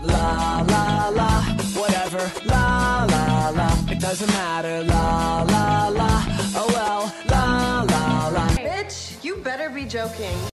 La la la, whatever. La la la, it doesn't matter. La la la, oh well. La la la. Bitch, you better be joking.